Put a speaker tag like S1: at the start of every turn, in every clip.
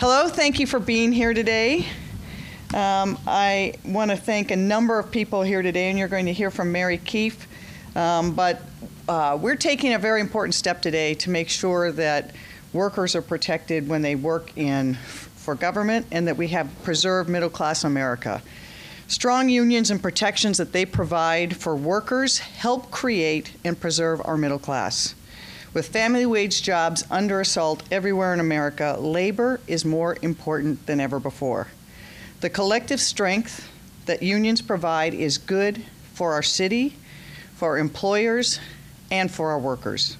S1: Hello, thank you for being here today. Um, I want to thank a number of people here today, and you're going to hear from Mary Keefe. Um, but uh, we're taking a very important step today to make sure that workers are protected when they work in for government and that we have preserved middle class America. Strong unions and protections that they provide for workers help create and preserve our middle class. With family wage jobs under assault everywhere in America, labor is more important than ever before. The collective strength that unions provide is good for our city, for employers, and for our workers.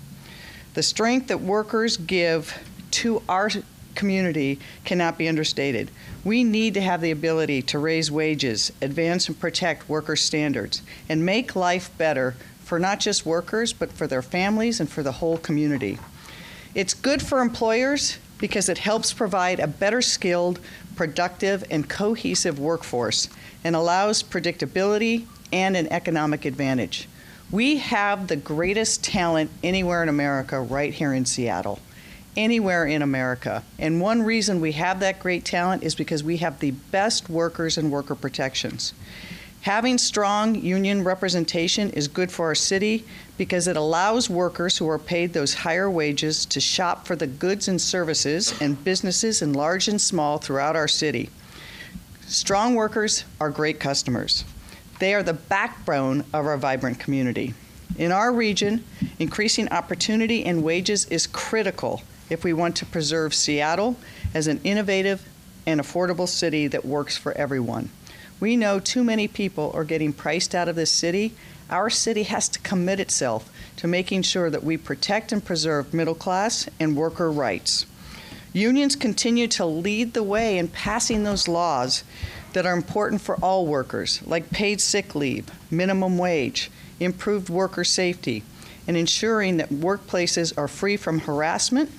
S1: The strength that workers give to our community cannot be understated. We need to have the ability to raise wages, advance and protect worker standards, and make life better for not just workers, but for their families and for the whole community. It's good for employers because it helps provide a better skilled, productive, and cohesive workforce and allows predictability and an economic advantage. We have the greatest talent anywhere in America right here in Seattle anywhere in America. And one reason we have that great talent is because we have the best workers and worker protections. Having strong union representation is good for our city because it allows workers who are paid those higher wages to shop for the goods and services and businesses in large and small throughout our city. Strong workers are great customers. They are the backbone of our vibrant community. In our region, increasing opportunity and wages is critical if we want to preserve Seattle as an innovative and affordable city that works for everyone. We know too many people are getting priced out of this city. Our city has to commit itself to making sure that we protect and preserve middle class and worker rights. Unions continue to lead the way in passing those laws that are important for all workers, like paid sick leave, minimum wage, improved worker safety, and ensuring that workplaces are free from harassment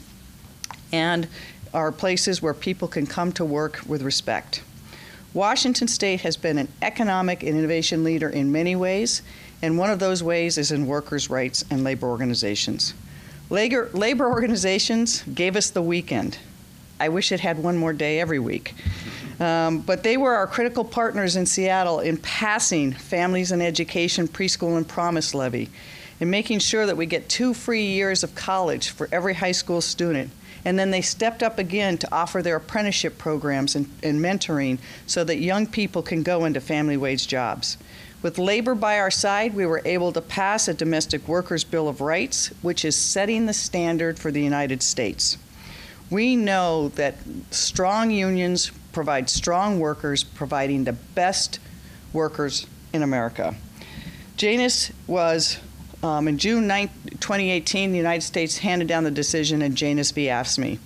S1: and are places where people can come to work with respect. Washington State has been an economic and innovation leader in many ways, and one of those ways is in workers' rights and labor organizations. Labor, labor organizations gave us the weekend. I wish it had one more day every week. Um, but they were our critical partners in Seattle in passing Families and Education Preschool and Promise Levy, in making sure that we get two free years of college for every high school student and then they stepped up again to offer their apprenticeship programs and, and mentoring so that young people can go into family wage jobs. With labor by our side, we were able to pass a Domestic Workers Bill of Rights, which is setting the standard for the United States. We know that strong unions provide strong workers, providing the best workers in America. Janus was um, in June 9, 2018, the United States handed down the decision in Janus v. AFSCME.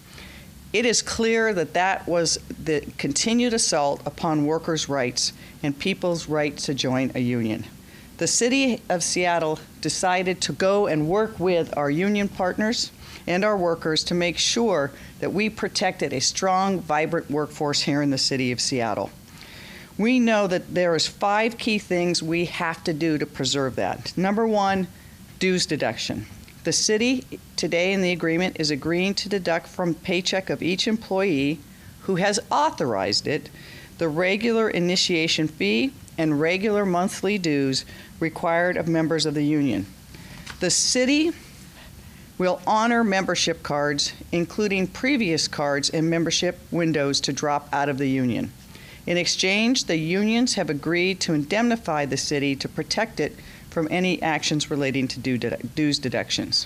S1: It is clear that that was the continued assault upon workers' rights and people's right to join a union. The city of Seattle decided to go and work with our union partners and our workers to make sure that we protected a strong, vibrant workforce here in the city of Seattle. We know that there is five key things we have to do to preserve that. Number one, dues deduction. The city today in the agreement is agreeing to deduct from paycheck of each employee who has authorized it the regular initiation fee and regular monthly dues required of members of the union. The city will honor membership cards, including previous cards and membership windows to drop out of the union. In exchange, the unions have agreed to indemnify the city to protect it from any actions relating to dues deductions.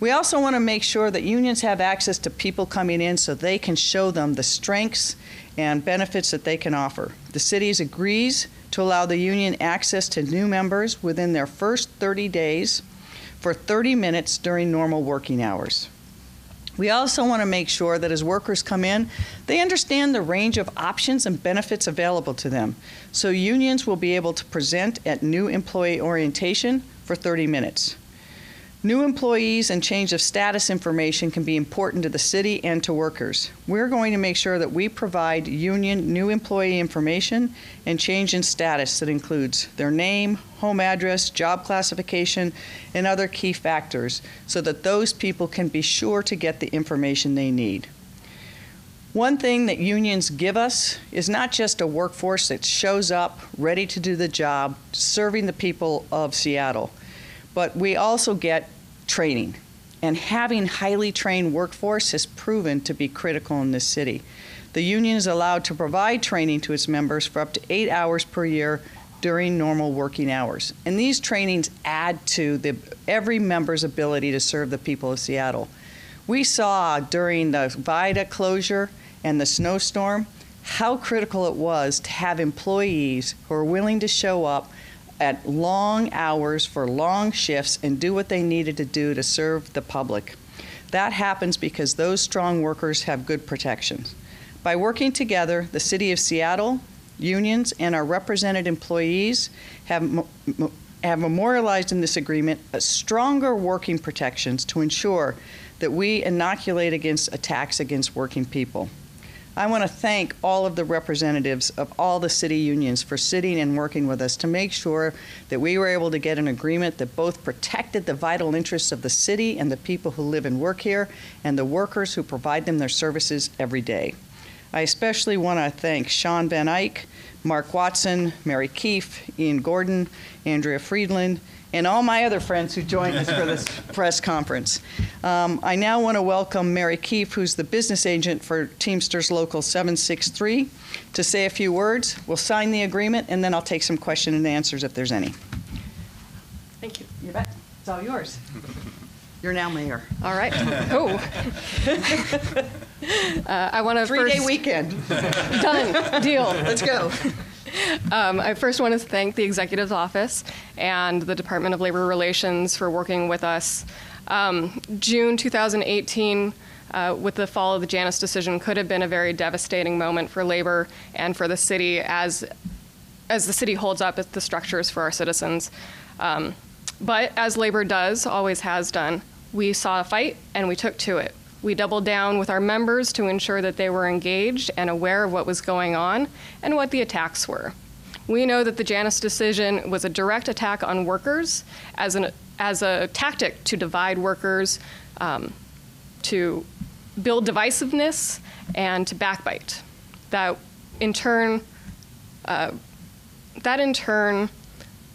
S1: We also want to make sure that unions have access to people coming in so they can show them the strengths and benefits that they can offer. The city agrees to allow the union access to new members within their first 30 days for 30 minutes during normal working hours. We also want to make sure that as workers come in, they understand the range of options and benefits available to them. So unions will be able to present at new employee orientation for 30 minutes. New employees and change of status information can be important to the city and to workers. We're going to make sure that we provide union new employee information and change in status that includes their name, home address, job classification, and other key factors so that those people can be sure to get the information they need. One thing that unions give us is not just a workforce that shows up ready to do the job, serving the people of Seattle, but we also get training. And having highly trained workforce has proven to be critical in this city. The union is allowed to provide training to its members for up to eight hours per year during normal working hours. And these trainings add to the, every member's ability to serve the people of Seattle. We saw during the viaduct closure and the snowstorm how critical it was to have employees who are willing to show up at long hours for long shifts and do what they needed to do to serve the public. That happens because those strong workers have good protections. By working together, the City of Seattle, unions, and our represented employees have, have memorialized in this agreement stronger working protections to ensure that we inoculate against attacks against working people. I want to thank all of the representatives of all the city unions for sitting and working with us to make sure that we were able to get an agreement that both protected the vital interests of the city and the people who live and work here and the workers who provide them their services every day. I especially want to thank Sean Van Eyck, Mark Watson, Mary Keefe, Ian Gordon, Andrea Friedland, and all my other friends who joined us for this press conference. Um, I now want to welcome Mary Keefe, who's the business agent for Teamsters Local 763, to say a few words. We'll sign the agreement, and then I'll take some question and answers if there's any.
S2: Thank you.
S1: You bet. It's all yours. You're now mayor.
S2: All right. Oh. Uh, I want to
S1: Three day weekend.
S2: done deal.
S1: Let's go.
S2: Um, I first want to thank the executive's office and the Department of Labor Relations for working with us. Um, June 2018. Uh, with the fall of the Janus decision, could have been a very devastating moment for labor and for the city as as the city holds up the structures for our citizens. Um, but as labor does, always has done, we saw a fight and we took to it. We doubled down with our members to ensure that they were engaged and aware of what was going on and what the attacks were. We know that the Janus decision was a direct attack on workers as, an, as a tactic to divide workers, um, to build divisiveness, and to backbite. That in turn, uh, that in turn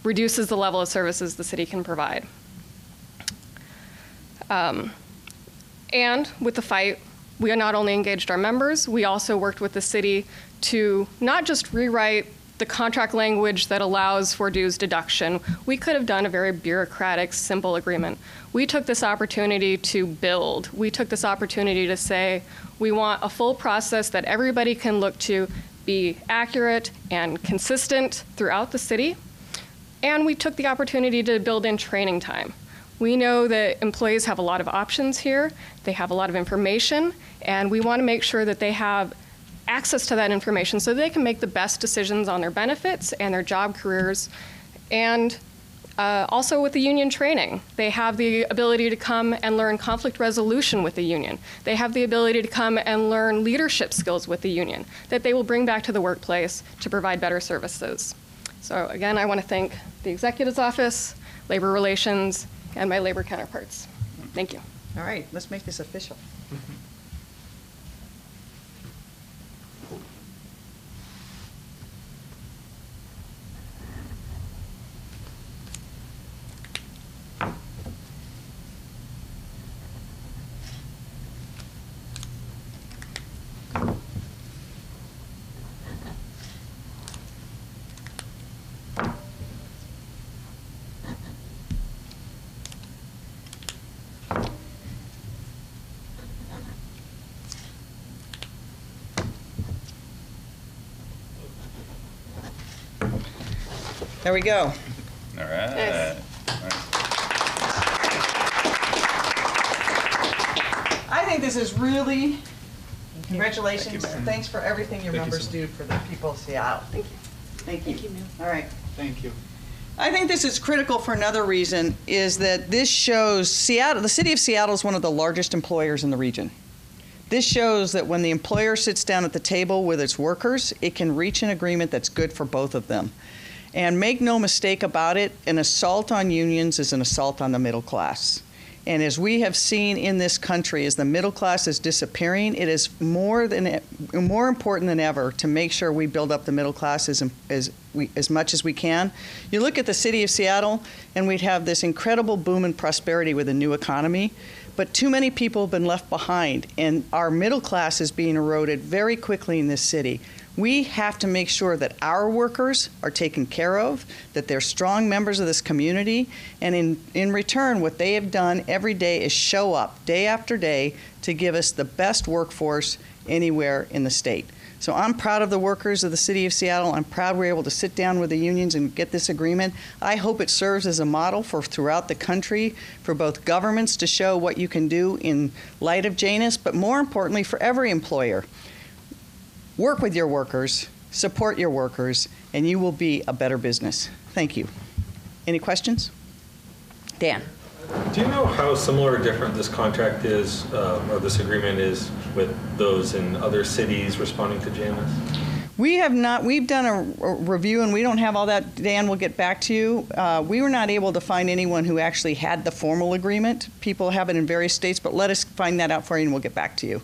S2: reduces the level of services the city can provide. Um, and with the fight, we not only engaged our members, we also worked with the city to not just rewrite the contract language that allows for dues deduction. We could have done a very bureaucratic, simple agreement. We took this opportunity to build. We took this opportunity to say we want a full process that everybody can look to be accurate and consistent throughout the city. And we took the opportunity to build in training time. We know that employees have a lot of options here, they have a lot of information, and we want to make sure that they have access to that information so they can make the best decisions on their benefits and their job careers. And uh, also with the union training, they have the ability to come and learn conflict resolution with the union. They have the ability to come and learn leadership skills with the union that they will bring back to the workplace to provide better services. So again, I want to thank the executive's office, labor relations, and my labor counterparts. Thank you.
S1: All right, let's make this official. There we go.
S3: All right.
S2: Yes.
S1: I think this is really,
S3: Thank
S1: congratulations,
S3: you,
S1: and thanks for everything your
S3: Thank you
S1: members
S3: so
S1: do for the people of Seattle.
S2: Thank you.
S1: Thank you.
S2: Thank you, ma'am.
S1: All right.
S3: Thank you.
S1: I think this is critical for another reason, is that this shows Seattle, the city of Seattle is one of the largest employers in the region. This shows that when the employer sits down at the table with its workers, it can reach an agreement that's good for both of them. And make no mistake about it, an assault on unions is an assault on the middle class. And as we have seen in this country, as the middle class is disappearing, it is more than more important than ever to make sure we build up the middle class as, as, we, as much as we can. You look at the city of Seattle, and we'd have this incredible boom and prosperity with a new economy. But too many people have been left behind, and our middle class is being eroded very quickly in this city. We have to make sure that our workers are taken care of, that they're strong members of this community, and in, in return, what they have done every day is show up day after day to give us the best workforce anywhere in the state. So I'm proud of the workers of the City of Seattle. I'm proud we're able to sit down with the unions and get this agreement. I hope it serves as a model for throughout the country for both governments to show what you can do in light of Janus, but more importantly, for every employer. Work with your workers, support your workers, and you will be a better business. Thank you. Any questions? Dan.
S4: Do you know how similar or different this contract is, um, or this agreement is, with those in other cities responding to Janus?
S1: We have not, we've done a, a review and we don't have all that. Dan will get back to you. Uh, we were not able to find anyone who actually had the formal agreement. People have it in various states, but let us find that out for you and we'll get back to you.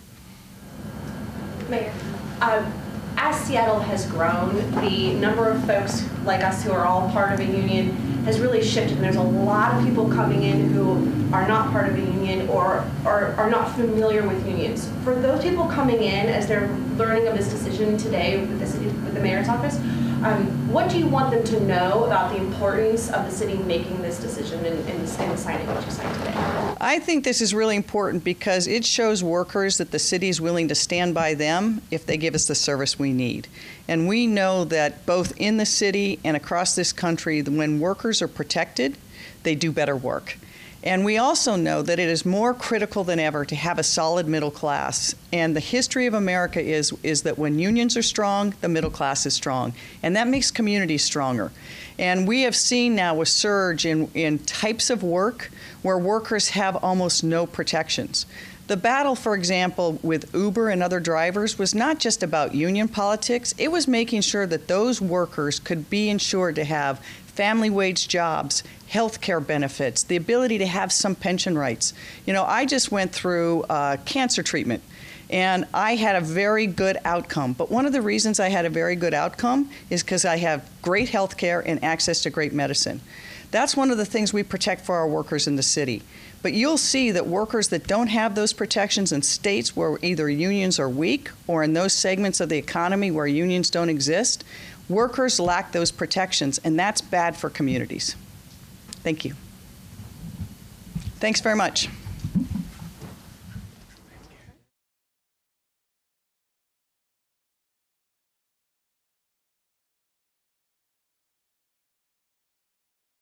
S5: Mayor, um, as Seattle has grown, the number of folks like us who are all part of a union has really shifted. And there's a lot of people coming in who are not part of a union or are, are not familiar with unions. For those people coming in as they're learning of this decision today with the city, with the mayor's office, um, what do you want them to know about the importance of the city making this decision and, and, and signing what you signed today?
S1: I think this is really important because it shows workers that the city is willing to stand by them if they give us the service we need. And we know that both in the city and across this country, when workers are protected, they do better work. And we also know that it is more critical than ever to have a solid middle class. And the history of America is, is that when unions are strong, the middle class is strong. And that makes communities stronger. And we have seen now a surge in, in types of work where workers have almost no protections. The battle, for example, with Uber and other drivers was not just about union politics, it was making sure that those workers could be insured to have family wage jobs, health care benefits, the ability to have some pension rights. You know, I just went through uh, cancer treatment and I had a very good outcome. But one of the reasons I had a very good outcome is because I have great health care and access to great medicine. That's one of the things we protect for our workers in the city. But you'll see that workers that don't have those protections in states where either unions are weak or in those segments of the economy where unions don't exist, Workers lack those protections, and that's bad for communities. Thank you. Thanks very much.